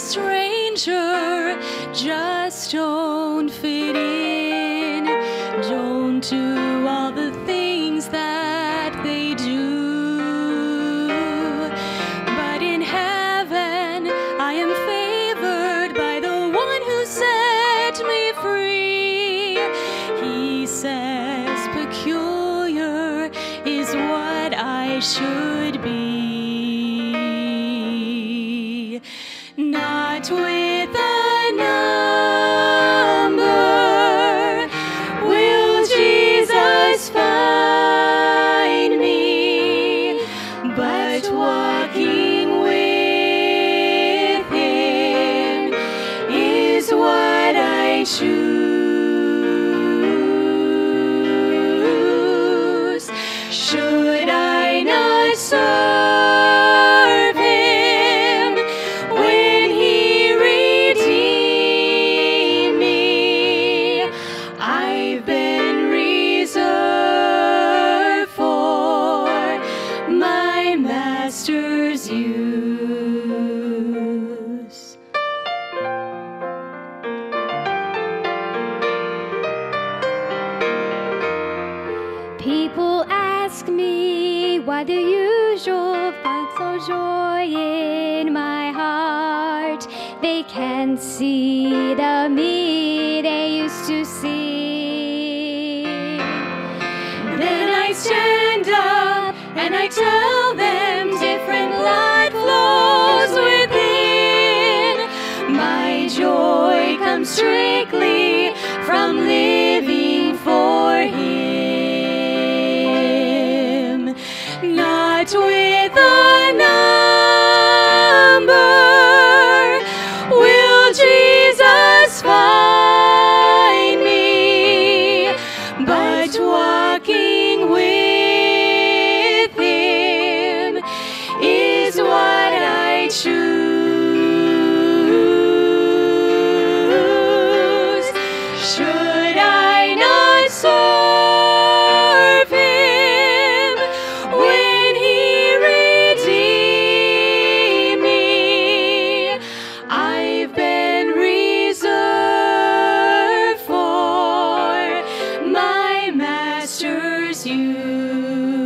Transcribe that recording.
stranger just don't fit in. Don't do all the things that they do. But in heaven, I am favored by the one who set me free. He says peculiar is what I should be. Should I not serve Him when He redeemed me? I've been reserved for my Master's use. People ask me, why the usual show find so joy in my heart? They can't see the me they used to see. Then I stand up and I tell them different blood flows within. My joy comes strictly you.